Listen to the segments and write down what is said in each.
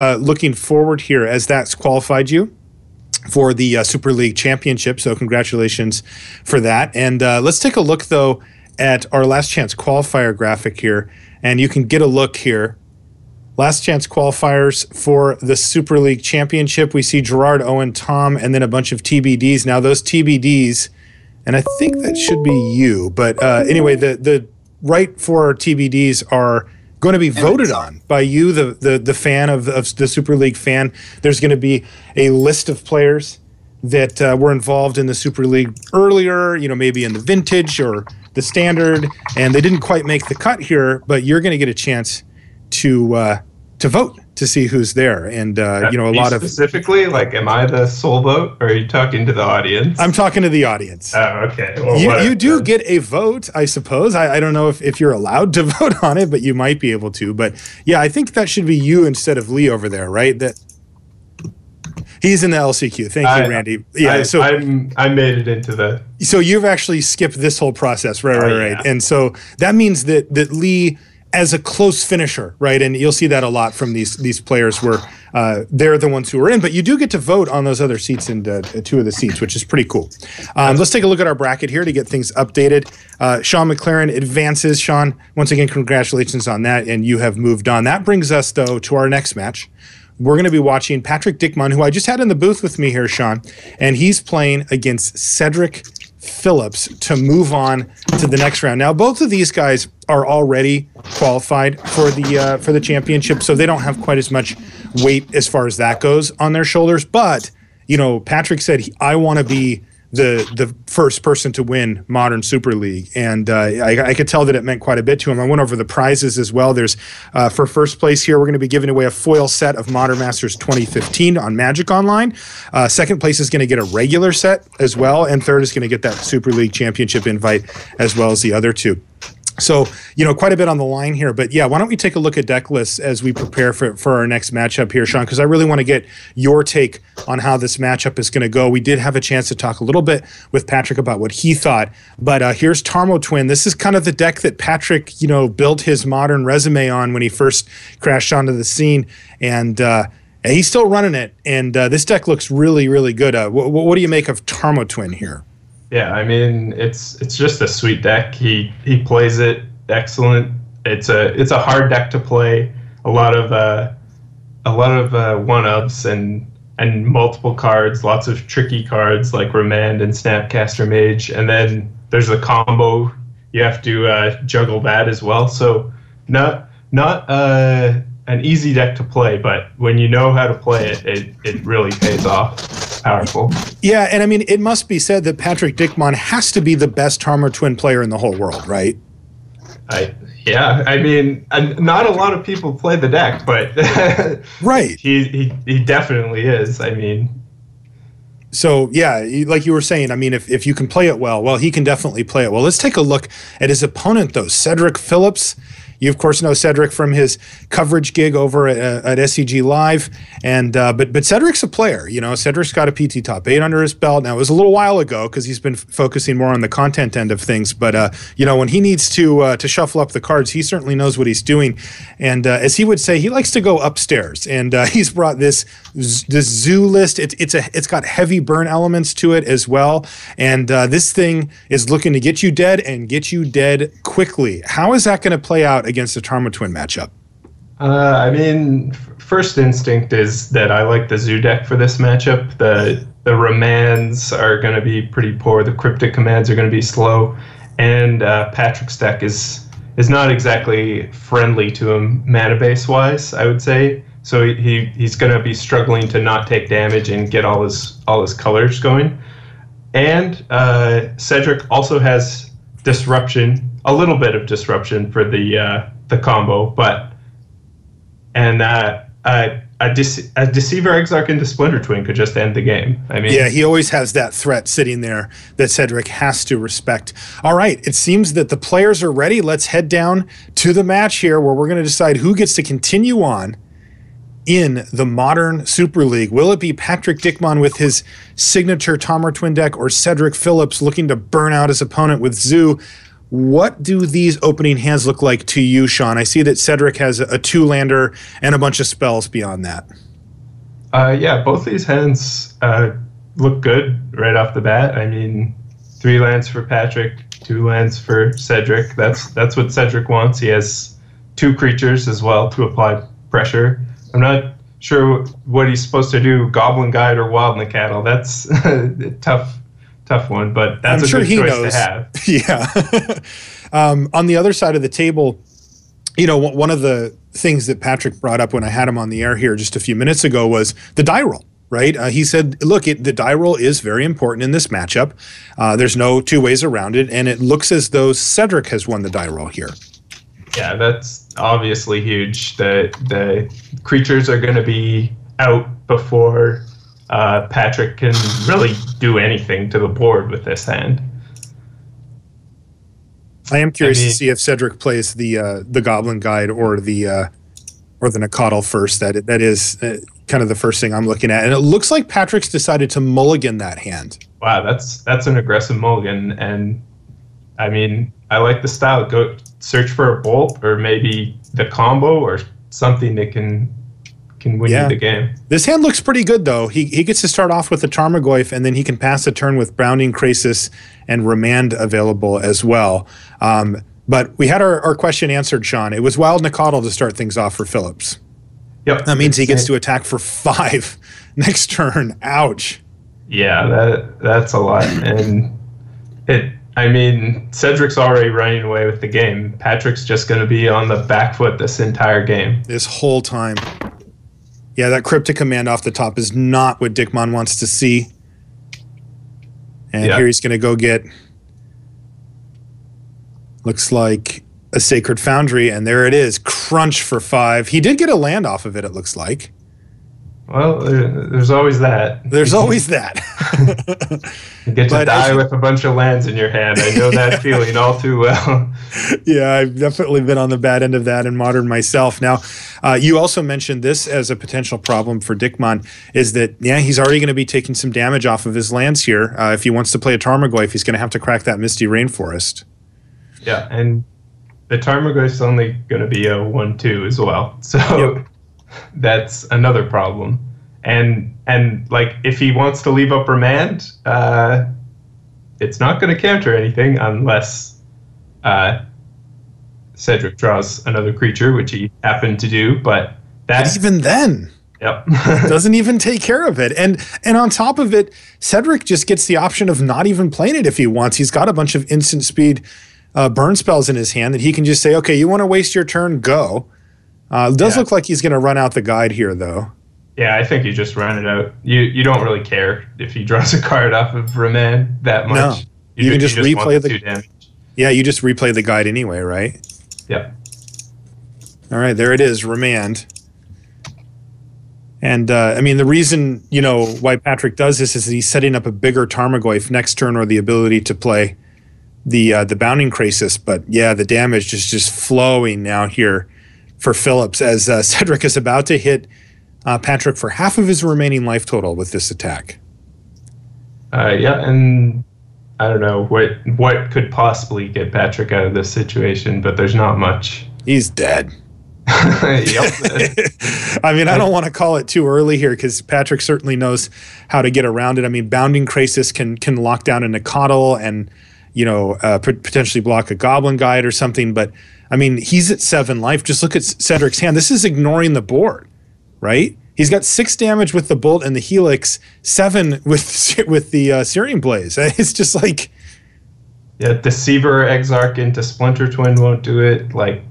uh, looking forward here as that's qualified you for the uh, Super League Championship. So congratulations for that. And uh, let's take a look though at our last chance qualifier graphic here, and you can get a look here. Last chance qualifiers for the Super League Championship. We see Gerard, Owen, Tom, and then a bunch of TBDs. Now those TBDs, and I think that should be you. But uh, anyway, the the right for TBDs are going to be voted on by you, the the, the fan of, of the Super League fan. There's going to be a list of players that uh, were involved in the Super League earlier, you know, maybe in the vintage or the standard, and they didn't quite make the cut here, but you're going to get a chance to uh, to vote to see who's there. And uh, you know, a lot of specifically, like, am I the sole vote, or are you talking to the audience? I'm talking to the audience. Oh, okay. Well, you, you do get a vote, I suppose. I, I don't know if, if you're allowed to vote on it, but you might be able to. But yeah, I think that should be you instead of Lee over there, right? That He's in the LCQ. Thank I, you, Randy. Yeah, I, so I'm I made it into the. So you've actually skipped this whole process, right? Right, oh, right. Yeah. And so that means that that Lee as a close finisher, right? And you'll see that a lot from these these players where uh, they're the ones who are in, but you do get to vote on those other seats and uh, two of the seats, which is pretty cool. Um, let's take a look at our bracket here to get things updated. Uh, Sean McLaren advances. Sean, once again, congratulations on that, and you have moved on. That brings us though to our next match. We're going to be watching Patrick Dickmann, who I just had in the booth with me here, Sean, and he's playing against Cedric Phillips to move on to the next round. Now, both of these guys are already qualified for the uh, for the championship, so they don't have quite as much weight as far as that goes on their shoulders. But you know, Patrick said, "I want to be." The the first person to win modern super league. And uh, I, I, could tell that it meant quite a bit to him. I went over the prizes as well. There's uh, for first place here we're going to be giving away a foil set of modern masters 2015 on magic online. Uh, second place is going to get a regular set as well. And third is going to get that super league championship invite as well as the other two so, you know, quite a bit on the line here. But yeah, why don't we take a look at deck lists as we prepare for, for our next matchup here, Sean? Because I really want to get your take on how this matchup is going to go. We did have a chance to talk a little bit with Patrick about what he thought. But uh, here's Tarmo Twin. This is kind of the deck that Patrick, you know, built his modern resume on when he first crashed onto the scene. And, uh, he's still running it. And uh, this deck looks really, really good. Uh, wh- what do you make of Tarmo Twin here? Yeah, I mean it's it's just a sweet deck. He he plays it excellent. It's a it's a hard deck to play. A lot of uh, a lot of uh, one ups and and multiple cards, lots of tricky cards like Remand and Snapcaster Mage, and then there's a combo. You have to uh, juggle that as well. So not not uh, an easy deck to play, but when you know how to play it, it, it really pays off powerful. Yeah, and I mean, it must be said that Patrick Dickmann has to be the best Tarmo Twin player in the whole world, right? I yeah, I mean, not a lot of people play the deck, but right, he, he he definitely is. I mean, so yeah, like you were saying, I mean, if, if you can play it well, well, he can definitely play it well. Let's take a look at his opponent, though, Cedric Phillips. You of course know Cedric from his coverage gig over at, uh, at SCG Live, and uh, but but Cedric's a player. You know, Cedric's got a PT top eight under his belt. Now it was a little while ago because he's been f- focusing more on the content end of things. But uh, you know, when he needs to uh, to shuffle up the cards, he certainly knows what he's doing. And uh, as he would say, he likes to go upstairs. And uh, he's brought this this zoo list. It's it's a it's got heavy burn elements to it as well. And this thing is looking to get you dead and get you dead quickly. How is that going to play out against the Tarmo Twin matchup? Uh, I mean, first instinct is that I like the Zoo deck for this matchup. The the Remands are going to be pretty poor. The Cryptic commands are going to be slow, and uh, Patrick's deck is is not exactly friendly to him mana base wise. I would say so. He he's going to be struggling to not take damage and get all his all his colors going. And uh, Cedric also has disruption a little bit of disruption for the uh, the combo, but and uh, a, a, dece- a deceiver exarch into splinter twin could just end the game. I mean, yeah, he always has that threat sitting there that Cedric has to respect. All right, it seems that the players are ready. Let's head down to the match here, where we're going to decide who gets to continue on in the modern Super League? Will it be Patrick Dickmann with his signature Tarmo Twin deck or Cedric Phillips looking to burn out his opponent with Zoo? What do these opening hands look like to you, Sean? I see that Cedric has a two lander and a bunch of spells beyond that. Uh, yeah, both these hands uh, look good right off the bat. I mean, three lands for Patrick, two lands for Cedric. That's that's what Cedric wants. He has two creatures as well to apply pressure. I'm not sure what he's supposed to do, Goblin Guide or Wild Nacatl. That's tough, tough one, but that's I'm a sure good he choice knows. to have. Yeah. um, on the other side of the table, you know, one of the things that Patrick brought up when I had him on the air here just a few minutes ago was the die roll. Right, uh, he said, "Look, it, the die roll is very important in this matchup. Uh, there's no two ways around it, and it looks as though Cedric has won the die roll here." Yeah, that's obviously huge. The the creatures are going to be out before uh, Patrick can really do anything to the board with this hand. I am curious I mean- to see if Cedric plays the uh, the Goblin Guide or the uh, or the Nacatl first. That that is uh, kind of the first thing I'm looking at, and it looks like Patrick's decided to mulligan that hand. Wow, that's that's an aggressive mulligan, and I mean, I like the style. Go search for a bolt or maybe the combo or something that can can win Yeah. you the game. This hand looks pretty good though. He he gets to start off with the Tarmogoyf, and then he can pass a turn with Bounding Krasis and Remand available as well. Um, but we had our, our question answered, Sean. It was Wild Nacatl to start things off for Phillips. Yep, That means he gets to attack for five next turn. Ouch. Yeah, that that's a lot, and it. I mean, Cedric's already running away with the game. Patrick's just going to be on the back foot this entire game. this whole time. Yeah, that cryptic command off the top is not what Dickmann wants to see. And Yeah. here he's going to go get. Looks like a Sacred Foundry, and there it is. Crunch for five. He did get a land off of it, it looks like. Well, there's always that. There's always that. You get to But die with a bunch of lands in your hand. I know that feeling all too well. yeah, I've definitely been on the bad end of that in modern myself. Now, uh, you also mentioned this as a potential problem for Dickmann is that yeah, he's already going to be taking some damage off of his lands here. Uh, if he wants to play a Tarmogoyf, he's going to have to crack that Misty Rainforest. Yeah, and the Tarmogoyf's only going to be a one-two as well, so Yep. That's another problem. And and like if he wants to leave up remand, uh, it's not going to counter anything unless uh, Cedric draws another creature, which he happened to do. But that even then, yep. doesn't even take care of it. And and on top of it, Cedric just gets the option of not even playing it if he wants. He's got a bunch of instant speed uh, burn spells in his hand that he can just say, okay, you want to waste your turn, go. Uh, does Yeah. look like he's going to run out the guide here, though. Yeah, I think you just run it out. You you don't really care if he draws a card off of Remand that much. No. You can just want replay the- damage. Yeah, you just replay the guide anyway, right? Yep. All right, there it is, remand. And uh, I mean, the reason you know why Patrick does this is he's setting up a bigger Tarmogoyf next turn, or the ability to play the uh, the Bounding Krasis. But yeah, the damage is just flowing now here for Phillips as uh, Cedric is about to hit uh, Patrick for half of his remaining life total with this attack. Uh, yeah, and I don't know what what could possibly get Patrick out of this situation, but there's not much. He's dead. yep. I mean, I don't want to call it too early here because Patrick certainly knows how to get around it. I mean, Bounding Krasis can can lock down a Nacatl and you know uh, pot- potentially block a Goblin Guide or something. But I mean, he's at seven life. Just look at Cedric's hand. This is ignoring the board, right? He's got six damage with the bolt and the helix, seven with with the uh, Searing Blaze. It's just like yeah, Deceiver Exarch into Splinter Twin won't do it. Like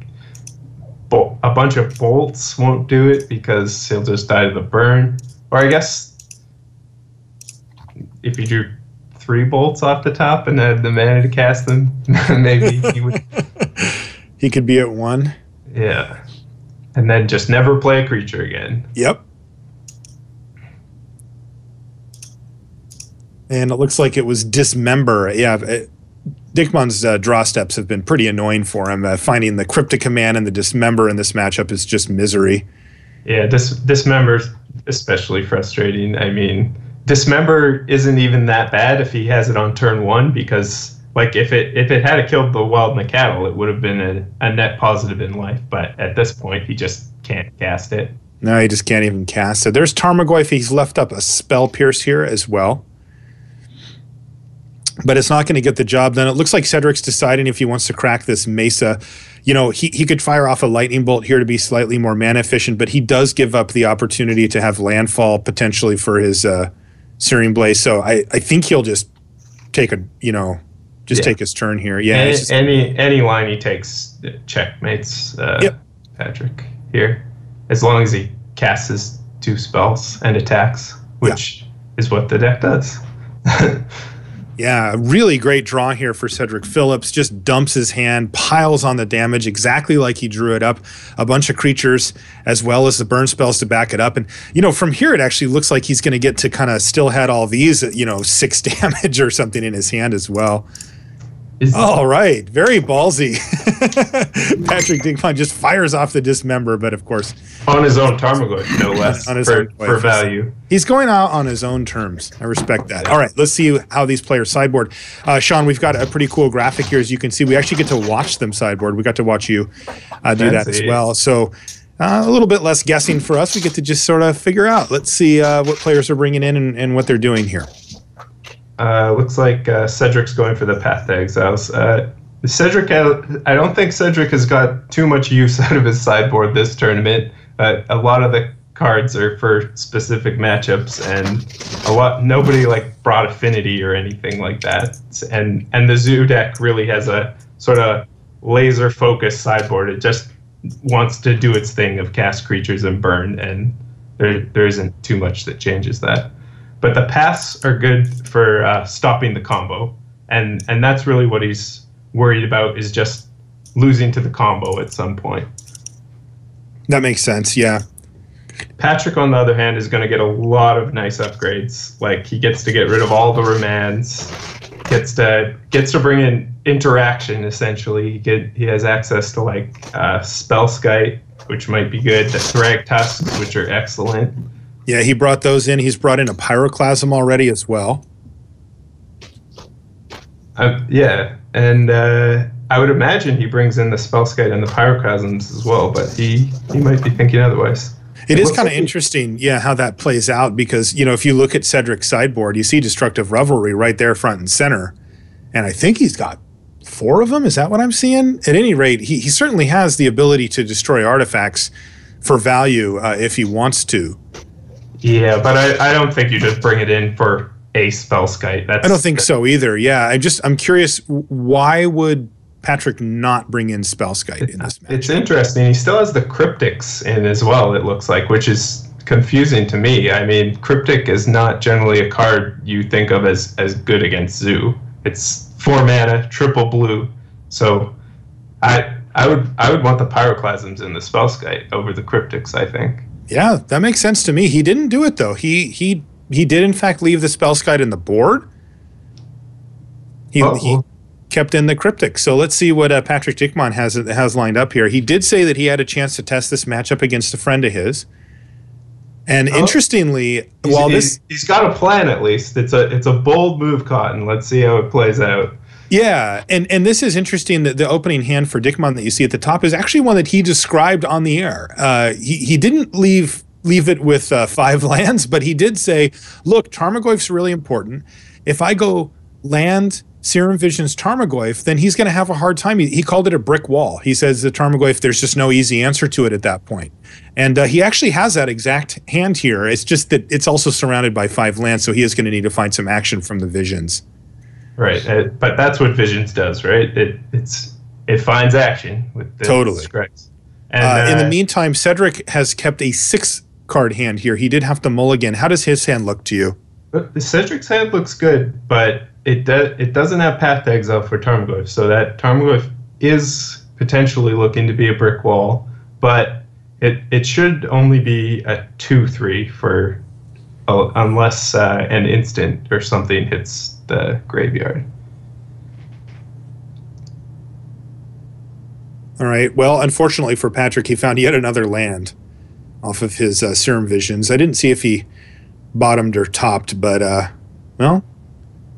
a bunch of bolts won't do it because he'll just die to the burn. Or I guess if you drew three bolts off the top and had the mana to cast them, maybe he would. He could be at one. Yeah. And then just never play a creature again. Yep. And it looks like it was dismember. Yeah, it, Dickmann's uh, draw steps have been pretty annoying for him. Uh, finding the cryptic command and the dismember in this matchup is just misery. Yeah, this dismember's especially frustrating. I mean, dismember isn't even that bad if he has it on turn one because like if it if it had killed the Wild Nacatl, it would have been a, a net positive in life. But at this point, he just can't cast it. No, he just can't even cast it. There's Tarmogoyf. He's left up a spell pierce here as well. But it's not going to get the job done. It looks like Cedric's deciding if he wants to crack this Mesa. You know, he, he could fire off a lightning bolt here to be slightly more mana efficient, but he does give up the opportunity to have landfall potentially for his uh, Searing Blaze. So I, I think he'll just take a, you know, just yeah. take his turn here. Yeah. Any, just, any, any line he takes checkmates uh, yep. Patrick here as long as he casts his two spells and attacks, which yeah. is what the deck does. yeah, really great draw here for Cedric Phillips. Just dumps his hand, piles on the damage exactly like he drew it up. A bunch of creatures as well as the burn spells to back it up. And, you know, from here it actually looks like he's going to get to kind of still had all these, you know, six damage or something in his hand as well. Is All right, very ballsy. Patrick Dickmann just fires off the dismember, but of course on his own Tarmogoyf, no less, on his for, own for value. He's going out on his own terms. I respect that. All right, let's see how these players sideboard. Uh, Sean, we've got a pretty cool graphic here, as you can see. We actually get to watch them sideboard. We got to watch you uh, do that as well. So. Uh, a little bit less guessing for us. We get to just sort of figure out. Let's see uh, what players are bringing in and, and what they're doing here. Uh, looks like uh, Cedric's going for the Path to Exiles. Uh, Cedric, I don't think Cedric has got too much use out of his sideboard this tournament. A lot of the cards are for specific matchups, and a lot nobody like brought affinity or anything like that. And and the Zoo deck really has a sort of laser focused sideboard. It just wants to do its thing of cast creatures and burn, and there there isn't too much that changes that. But the paths are good for uh, stopping the combo, and and that's really what he's worried about is just losing to the combo at some point. That makes sense. Yeah. Patrick, on the other hand, is going to get a lot of nice upgrades. Like he gets to get rid of all the remands, gets to gets to bring in interaction. Essentially, he get he has access to like uh, Spellskite, which might be good. The Thragtusks, which are excellent. Yeah, he brought those in. He's brought in a pyroclasm already as well. Uh, yeah, and uh, I would imagine he brings in the Spellskite and the pyroclasms as well, but he he might be thinking otherwise. It, it is kind of like interesting, yeah, how that plays out because you know if you look at Cedric's sideboard, you see Destructive Revelry right there, front and center, and I think he's got four of them. Is that what I'm seeing? At any rate, he he certainly has the ability to destroy artifacts for value uh, if he wants to. Yeah, but I, I don't think you just bring it in for a Spellskite. That's I don't think so either. Yeah, I just I'm curious why would Patrick not bring in Spellskite in this match? It's interesting. He still has the Cryptics in as well. It looks like, which is confusing to me. I mean, Cryptic is not generally a card you think of as as good against Zoo. It's four mana, triple blue. So, I I would I would want the Pyroclasms in the Spellskite over the Cryptics. I think. Yeah, that makes sense to me. He didn't do it though. He he he did in fact leave the Spellskite in the board. He, he kept in the cryptic. So let's see what uh, Patrick Dickmann has has lined up here. He did say that he had a chance to test this matchup against a friend of his. And oh, interestingly, while this he's got a plan at least. It's a it's a bold move, Cotton. Let's see how it plays out. Yeah, and and this is interesting that the opening hand for Dickmann that you see at the top is actually one that he described on the air. Uh, he he didn't leave leave it with uh, five lands, but he did say, "Look, Tarmogoyf's really important. If I go land." Serum Vision's Tarmogoyf, then he's going to have a hard time. He, he, called it a brick wall. He says the Tarmogoyf, there's just no easy answer to it at that point. And uh, he actually has that exact hand here. It's just that it's also surrounded by five lands, so he is going to need to find some action from the Visions. Right, uh, but that's what Visions does, right? It it's it finds action with the totally. And, uh, in the uh, meantime, Cedric has kept a six card hand here. He did have to mulligan. How does his hand look to you? Cedric's hand looks good, but it does it doesn't have path to exile for Tarmogoyf, so that Tarmogoyf is potentially looking to be a brick wall, but it it should only be a two three for uh, unless uh, an instant or something hits the graveyard. All right. Well, unfortunately for Patrick, he found yet another land off of his uh, serum visions. I didn't see if he bottomed or topped, but uh, well,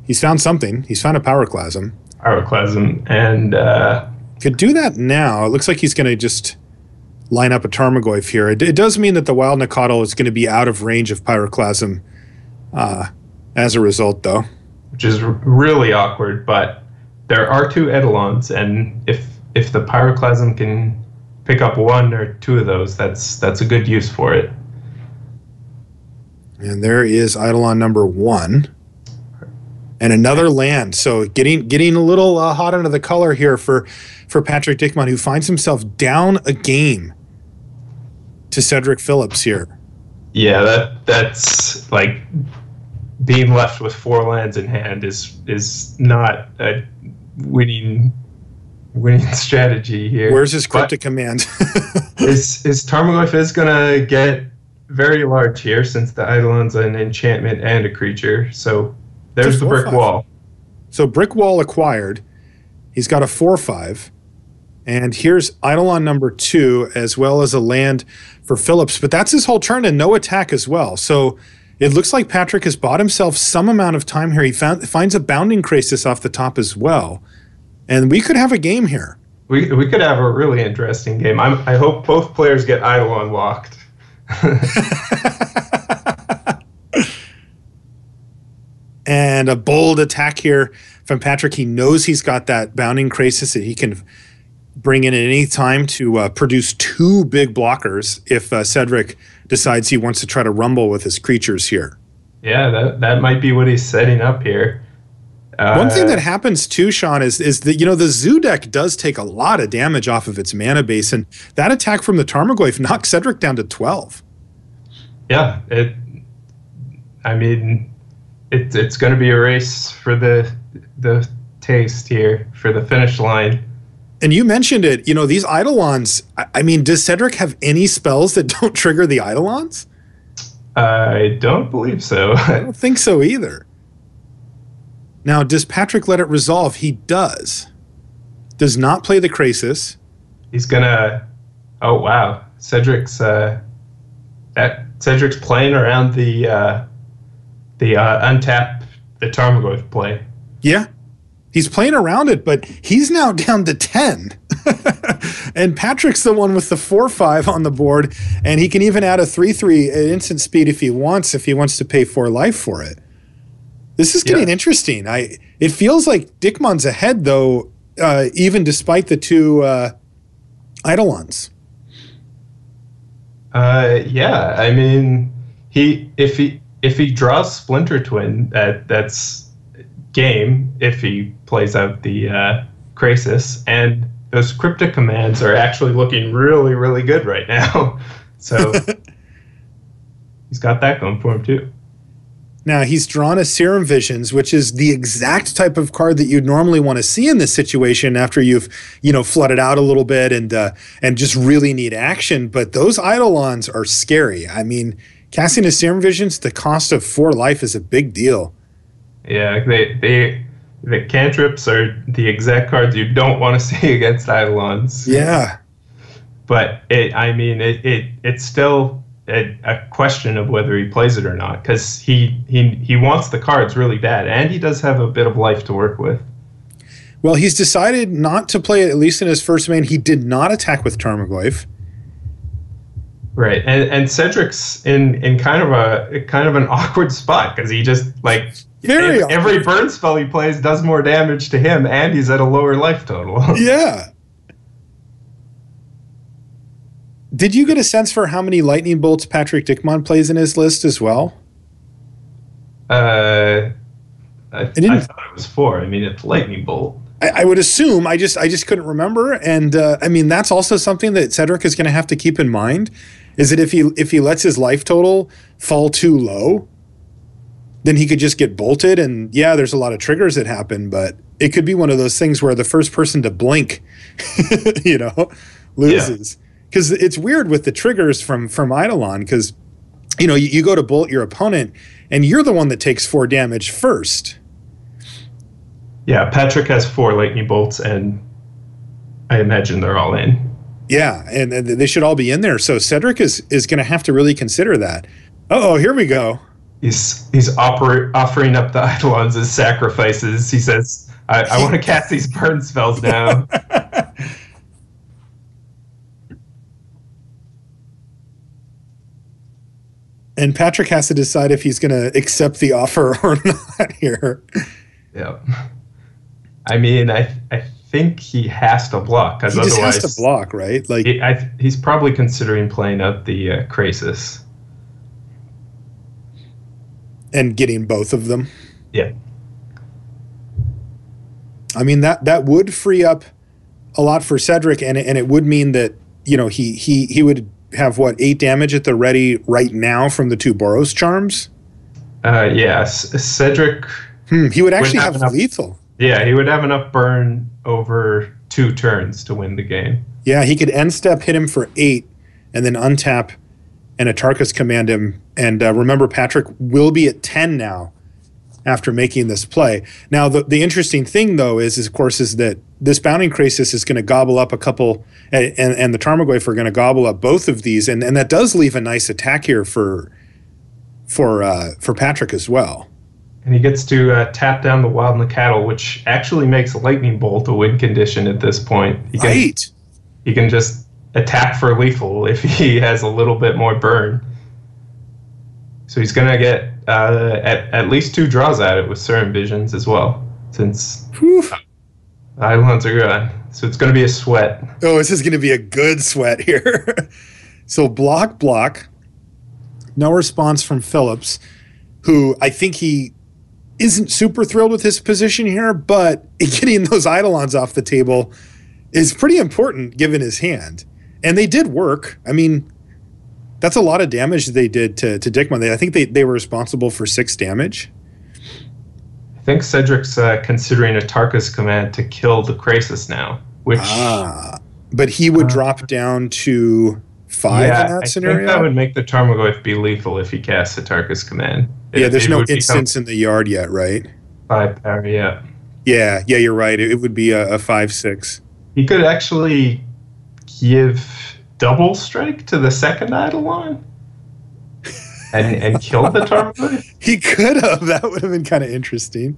he's found something. He's found a pyroclasm. Pyroclasm, and uh, could do that now. It looks like he's going to just line up a Tarmogoyf here. It, it, does mean that the Wild Nacatl is going to be out of range of Pyroclasm uh, as a result, though. Which is r- really awkward, but there are two Eidolons, and if if the Pyroclasm can pick up one or two of those, that's that's a good use for it. And there is Eidolon number one. And another land. So getting getting a little uh, hot under the color here for for Patrick Dickmann, who finds himself down a game to Cedric Phillips here. Yeah, that that's like being left with four lands in hand is is not a winning winning strategy here. Where's his cryptic command? is his Tarmogoyf is gonna get very large here since the Eidolon's an enchantment and a creature. So there's the brick wall. So brick wall acquired. He's got a four five. And here's Eidolon number two, as well as a land for Phillips. But that's his whole turn and no attack as well. So it looks like Patrick has bought himself some amount of time here. He found, finds a bounding Krasis off the top as well. And we could have a game here. We, we could have a really interesting game. I'm, I hope both players get Eidolon unlocked. and a bold attack here from Patrick. He knows he's got that bounding Krasis that he can bring in at any time to uh, produce two big blockers if uh, Cedric decides he wants to try to rumble with his creatures here. Yeah, that, that might be what he's setting up here. Uh, One thing that happens too, Sean, is is that you know the Zoo deck does take a lot of damage off of its mana base, and that attack from the Tarmogoyf knocked Cedric down to twelve. Yeah, it. I mean, it, it's going to be a race for the the taste here for the finish line. And you mentioned it. You know, these Eidolons. I mean, does Cedric have any spells that don't trigger the Eidolons? I don't believe so. I don't think so either. Now, does Patrick let it resolve? He does. Does not play the Krasis. He's gonna. Oh wow, Cedric's. Uh, that Cedric's playing around the uh, the uh, untap the Tarmogoyf play. Yeah, he's playing around it, but he's now down to 10. and Patrick's the one with the 4 5 on the board, and he can even add a 3 3 at instant speed if he wants, if he wants to pay 4 life for it. This is getting yeah. interesting. I It feels like Dickmann's ahead, though, uh, even despite the two uh, Eidolons. Uh, yeah, I mean, he if he if he draws Splinter Twin, that that's game if he plays out the uh, Krasis, and those cryptic commands are actually looking really, really good right now. so he's got that going for him too. Now he's drawn a Serum Visions, which is the exact type of card that you'd normally want to see in this situation after you've, you know, flooded out a little bit and uh, and just really need action. But those Eidolons are scary. I mean, casting a Serum Visions, the cost of four life is a big deal. Yeah, they they the cantrips are the exact cards you don't want to see against Eidolons. Yeah. But it, I mean, it, it it's still a, a question of whether he plays it or not because he, he he wants the cards really bad, and he does have a bit of life to work with. Well, he's decided not to play it, at least in his first main. He did not attack with Tarmogoyf. Right, and and Cedric's in in kind of a kind of an awkward spot because he just like very every burn spell he plays does more damage to him, and he's at a lower life total. yeah. Did you get a sense for how many lightning bolts Patrick Dickmann plays in his list as well? Uh, I, I, I thought it was four. I mean, it's lightning bolt. I, I would assume. I just I just couldn't remember, and uh, I mean that's also something that Cedric is going to have to keep in mind. Is that if he if he lets his life total fall too low, then he could just get bolted. And yeah, there's a lot of triggers that happen, but it could be one of those things where the first person to blink, you know, loses. Because yeah. it's weird with the triggers from from Eidolon, because you know you, you go to bolt your opponent, and you're the one that takes four damage first. Yeah, Patrick has four lightning bolts, and I imagine they're all in. Yeah, and, and they should all be in there. So Cedric is is going to have to really consider that. Oh, here we go he's he's oper- offering up the Eidolons as sacrifices. He says, I, I want to cast these burn spells now. and Patrick has to decide if he's going to accept the offer or not here. Yeah. I mean, I I think he has to block because otherwise he just has to block, right? Like he, I, he's probably considering playing out the uh, Krasis and getting both of them. Yeah. I mean that that would free up a lot for Cedric, and and it would mean that you know he he he would have what eight damage at the ready right now from the two Boros charms. Uh, yes, Cedric. Hmm, he would actually have, have enough, lethal. Yeah, he would have enough burn over two turns to win the game. Yeah, he could end step, hit him for eight, and then untap and Atarka's command him. And uh, remember, Patrick will be at 10 now after making this play. Now, the, the interesting thing, though, is, is of course, is that this Bounding Krasis is going to gobble up a couple, and, and, and the Tarmogoyf are going to gobble up both of these, and, and that does leave a nice attack here for for uh, for Patrick as well. And he gets to uh, tap down the Wild Nacatl, which actually makes a Lightning Bolt a win condition at this point. He can, right. He can just attack for lethal if he has a little bit more burn. So he's going to get uh, at, at least two draws at it with Serum Visions as well, since Whew. Eidolons are gone. So it's going to be a sweat. Oh, this is going to be a good sweat here. so block, block. No response from Phillips, who I think he isn't super thrilled with his position here, but getting those Eidolons off the table is pretty important given his hand. And they did work. I mean, that's a lot of damage they did to, to Dickmann. I think they, they were responsible for six damage. I think Cedric's uh, considering Atarka's command to kill the Krasis now, which. Ah, but he would uh, drop down to five yeah, in that I scenario. think that would make the Tarmogoyf be lethal if he casts Atarka's command. Yeah, there's no instance in the yard yet, right? Five power, yeah. Yeah, yeah, you're right. It, it would be a, a five six. He could actually give double strike to the second Eidolon and and kill the Tarmogoyf? He could have. That would have been kind of interesting.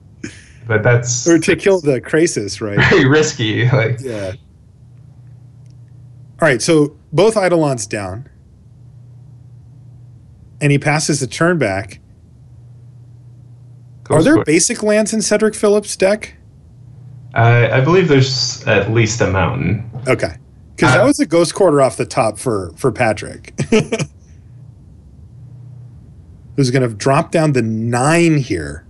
But that's or to kill the Krasis, right? Very risky. Like yeah. All right, so both Eidolons down, and he passes the turn back. Are there basic lands in Cedric Phillips' deck? Uh, I believe there's at least a mountain. Okay, because uh, that was a ghost quarter off the top for for Patrick. Who's going to drop down to nine here?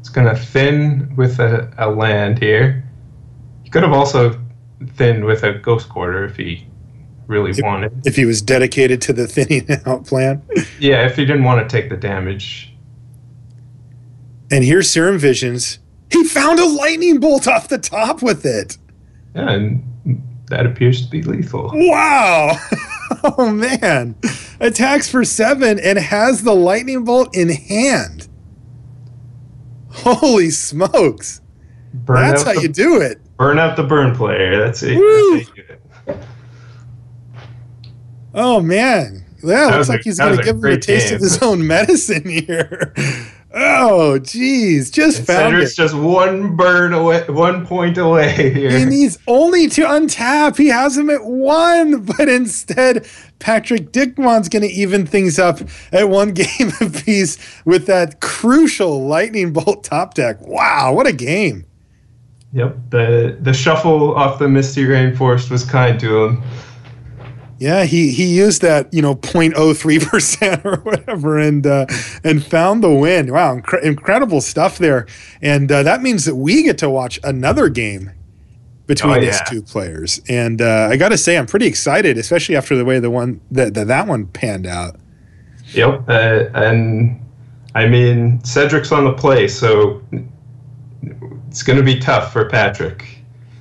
It's going to thin with a, a land here. He could have also thinned with a ghost quarter if he really if, wanted. If he was dedicated to the thinning out plan. yeah, if he didn't want to take the damage. And here's Serum Visions. He found a lightning bolt off the top with it. Yeah, and that appears to be lethal. Wow. oh man. Attacks for seven and has the lightning bolt in hand. Holy smokes. Burn That's how the, you do it. Burn out the burn player. That's it. That's oh man. Yeah, looks like he's gonna give him a taste game. of his own medicine here. Oh, geez, just and found Cedric's it. just one burn away, one point away here. He needs only to untap. He has him at one, but instead, Patrick Dickmann's going to even things up at one game apiece with that crucial lightning bolt top deck. Wow, what a game! Yep, the the shuffle off the Misty Rainforest was kind to him. Yeah, he he used that you know 0.03 percent or whatever, and uh, and found the win. Wow, incre- incredible stuff there, and uh, that means that we get to watch another game between oh, yeah. these two players. And uh, I got to say, I'm pretty excited, especially after the way the one that that, that one panned out. Yep, uh, and I mean Cedric's on the play, so it's going to be tough for Patrick.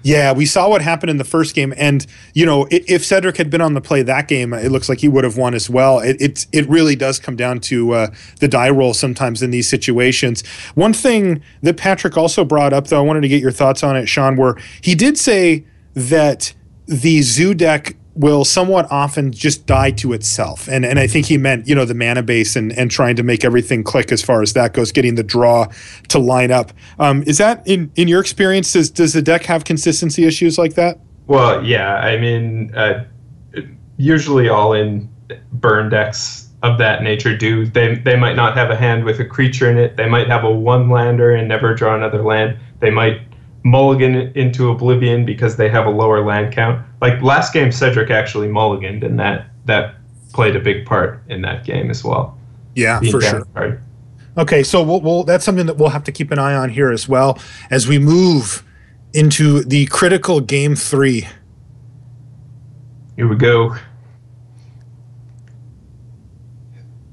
Yeah, we saw what happened in the first game, and you know, if Cedric had been on the play that game, it looks like he would have won as well. It it, it really does come down to uh, the die roll sometimes in these situations. One thing that Patrick also brought up, though, I wanted to get your thoughts on it, Sean, where he did say that the zoo deck will somewhat often just die to itself. And and I think he meant, you know, the mana base and, and trying to make everything click as far as that goes, getting the draw to line up. Um, is that in, in your experience, does, does the deck have consistency issues like that? Well, yeah. I mean, uh, usually all in burn decks of that nature do. They, they might not have a hand with a creature in it. They might have a one lander and never draw another land. They might mulligan into oblivion because they have a lower land count. Like last game, Cedric actually mulliganed, and that that played a big part in that game as well. Yeah, for sure. Card. Okay, so we'll, we'll, that's something that we'll have to keep an eye on here as well as we move into the critical game three. Here we go.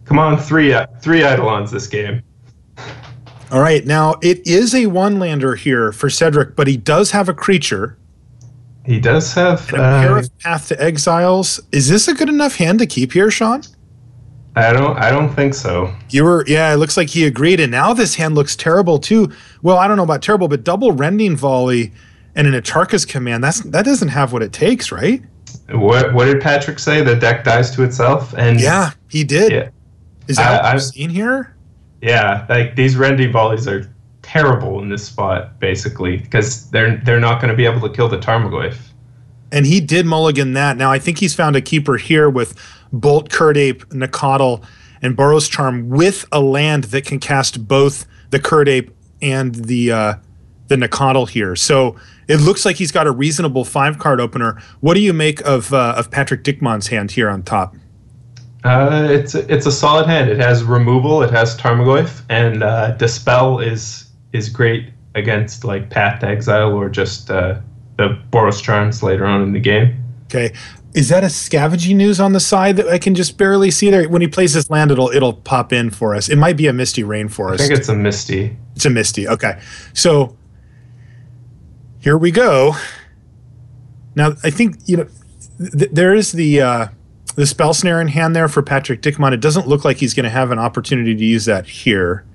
Come on, three three Eidolons this game. All right, now it is a one lander here for Cedric, but he does have a creature. He does have and a pair uh, of Path to Exiles. Is this a good enough hand to keep here, Sean? I don't. I don't think so. You were. Yeah, it looks like he agreed, and now this hand looks terrible too. Well, I don't know about terrible, but double rending volley and an Atarka's command. That's that doesn't have what it takes, right? What What did Patrick say? The deck dies to itself, and yeah, he did. Yeah. Is that I, what I've seen here? Yeah, like these rending volleys are terrible in this spot, basically, because they're they're not going to be able to kill the Tarmogoyf. And he did mulligan that. Now I think he's found a keeper here with Bolt, Kird Ape, Nacatl, and Boros Charm with a land that can cast both the Kird Ape and the uh, the Nacatl here. So it looks like he's got a reasonable five card opener. What do you make of uh, of Patrick Dickmann's hand here on top? Uh, it's it's a solid hand. It has removal. It has Tarmogoyf, and uh, dispel is is great against like Path to Exile or just uh, the Boros charms later on in the game. Okay, is that a Scavenging Ooze on the side that I can just barely see there? When he plays this land, it'll it'll pop in for us. It might be a Misty Rainforest. I think it's a Misty. It's a Misty. Okay, so here we go. Now I think you know th- there is the uh, the spell snare in hand there for Patrick Dickmann. It doesn't look like he's going to have an opportunity to use that here,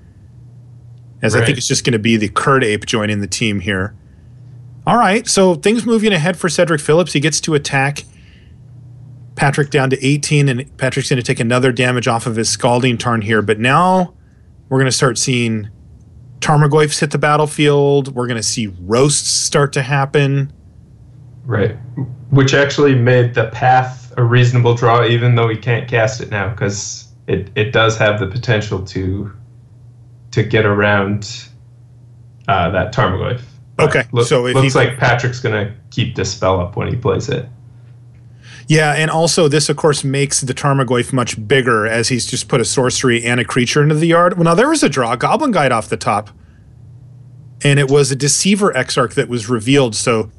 as right. I think it's just going to be the Kird Ape joining the team here. All right, so things moving ahead for Cedric Phillips. He gets to attack Patrick down to 18, and Patrick's going to take another damage off of his Scalding Tarn here. But now we're going to start seeing Tarmogoyfs hit the battlefield. We're going to see roasts start to happen. Right, which actually made the path a reasonable draw, even though he can't cast it now, because it, it does have the potential to to get around uh, that Tarmogoyf. Okay, look, so it looks like Patrick's gonna keep dispel up when he plays it. Yeah, and also this, of course, makes the Tarmogoyf much bigger as he's just put a sorcery and a creature into the yard. Well, now there was a draw, Goblin Guide off the top, and it was a Deceiver Exarch that was revealed. So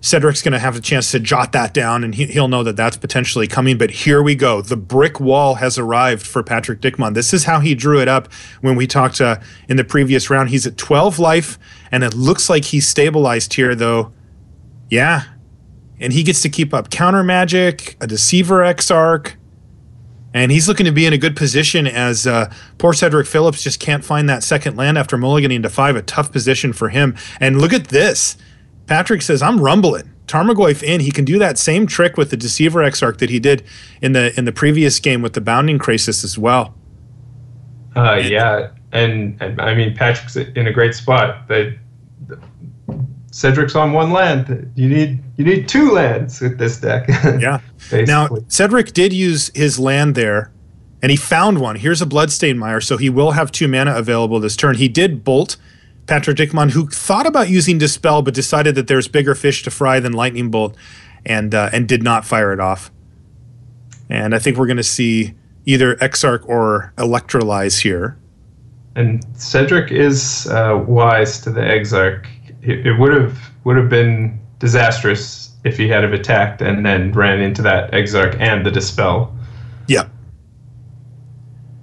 Cedric's going to have a chance to jot that down and he, will know that that's potentially coming. But here we go. The brick wall has arrived for Patrick Dickmann. This is how he drew it up when we talked uh, in the previous round. He's at 12 life, and it looks like he's stabilized here, though. Yeah. And he gets to keep up counter magic, a deceiver Exarch. And he's looking to be in a good position as uh, poor Cedric Phillips just can't find that second land after mulliganing to five. A tough position for him. And look at this. Patrick says, I'm rumbling. Tarmogoyf in. He can do that same trick with the Deceiver Exarch that he did in the in the previous game with the Bounding Krasis as well. Uh, yeah, and, and I mean Patrick's in a great spot. But Cedric's on one land. You need you need two lands with this deck. yeah. now Cedric did use his land there, and he found one. Here's a Bloodstain Mire, so he will have two mana available this turn. He did bolt Patrick Dickmann, who thought about using Dispel but decided that there's bigger fish to fry than Lightning Bolt, and uh, and did not fire it off. And I think we're going to see either Exarch or Electrolyze here. And Cedric is uh, wise to the Exarch. It would have would have been disastrous if he had have attacked and then ran into that Exarch and the Dispel. Yeah.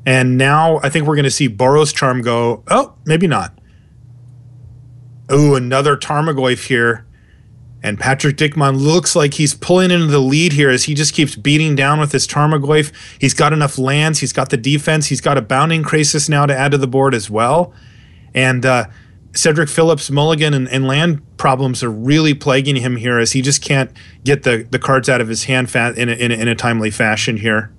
And now I think we're going to see Boros Charm go. Oh, maybe not. Oh, another Tarmogoyf here. And Patrick Dickmann looks like he's pulling into the lead here as he just keeps beating down with his Tarmogoyf. He's got enough lands. He's got the defense. He's got a Bounding Krasis now to add to the board as well. And uh, Cedric Phillips mulligan and, and, land problems are really plaguing him here as he just can't get the, the cards out of his hand fa- in, a, in, a, in a timely fashion here.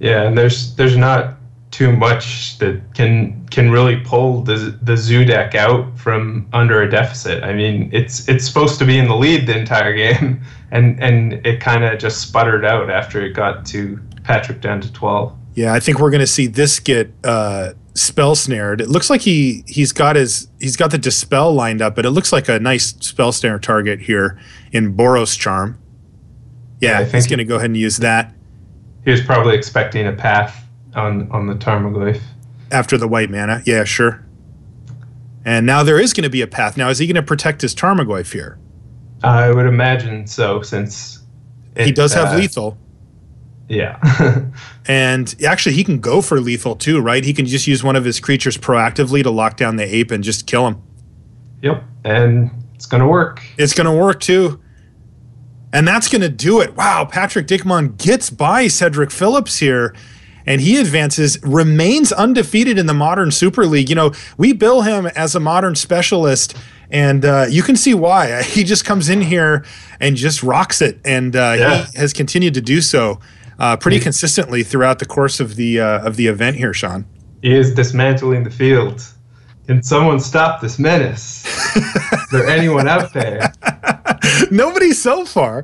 Yeah, and there's there's not too much that can can really pull the the zoo deck out from under a deficit. I mean, it's it's supposed to be in the lead the entire game, and and it kind of just sputtered out after it got to Patrick down to twelve. Yeah, I think we're going to see this get uh, spell snared. It looks like he he's got his he's got the dispel lined up, but it looks like a nice spell snare target here in Boros Charm. Yeah, yeah he's going to go ahead and use that. He was probably expecting a path on on the Tarmogoyf. After the white mana, yeah, sure. And now there is going to be a path. Now, is he going to protect his Tarmogoyf here? I would imagine so, since it, he does have uh, lethal. Yeah. and actually, he can go for lethal too, right? He can just use one of his creatures proactively to lock down the ape and just kill him. Yep. And it's going to work. It's going to work too. And that's going to do it. Wow. Patrick Dickmann gets by Cedric Phillips here and he advances, remains undefeated in the modern Super League. You know, we bill him as a modern specialist, and uh, you can see why. He just comes in here and just rocks it, and uh, yeah. he has continued to do so uh, pretty consistently throughout the course of the uh, of the event here, Sean. He is dismantling the field. Can someone stop this menace? is there anyone out there? Nobody so far.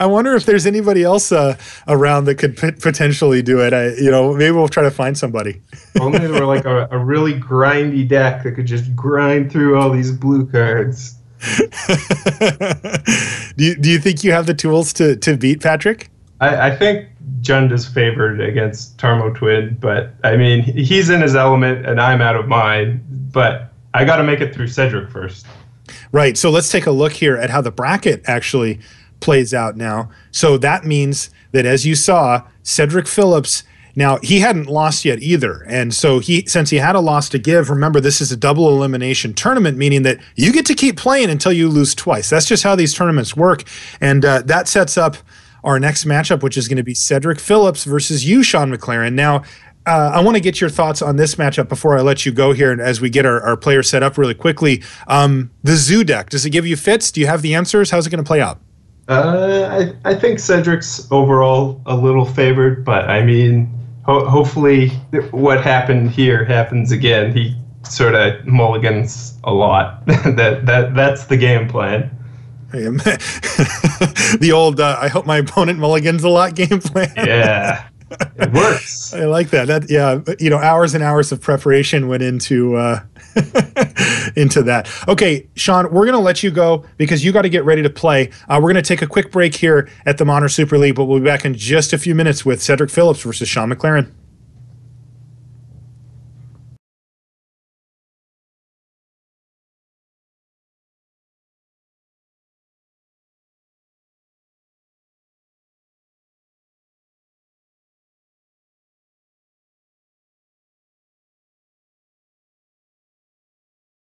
I wonder if there's anybody else uh, around that could p- potentially do it. I, you know, maybe we'll try to find somebody. Only there were like a, a really grindy deck that could just grind through all these blue cards. do you do you think you have the tools to to beat Patrick? I, I think Jund is favored against Tarmo Twin, but I mean he's in his element and I'm out of mine. But I got to make it through Cedric first. Right. So let's take a look here at how the bracket actually plays out now. So that means that as you saw, Cedric Phillips. Now he hadn't lost yet either, and so he since he had a loss to give. Remember, this is a double elimination tournament, meaning that you get to keep playing until you lose twice. That's just how these tournaments work, and uh, that sets up our next matchup, which is going to be Cedric Phillips versus you, Sean McLaren. Now, uh, I want to get your thoughts on this matchup before I let you go here, and as we get our, our players set up really quickly. Um, the Zoo deck, does it give you fits? Do you have the answers? How's it going to play out? Uh, I, I think Cedric's overall a little favored, but I mean, ho- hopefully what happened here happens again. He sort of mulligans a lot. that that that's the game plan. the old uh, I hope my opponent mulligans a lot game plan. Yeah it works. I like that. That yeah, you know, hours and hours of preparation went into uh, into that. Okay, Sean, we're gonna let you go because you got to get ready to play. Uh, we're gonna take a quick break here at the Modern Super League, but we'll be back in just a few minutes with Cedric Phillips versus Sean McLaren.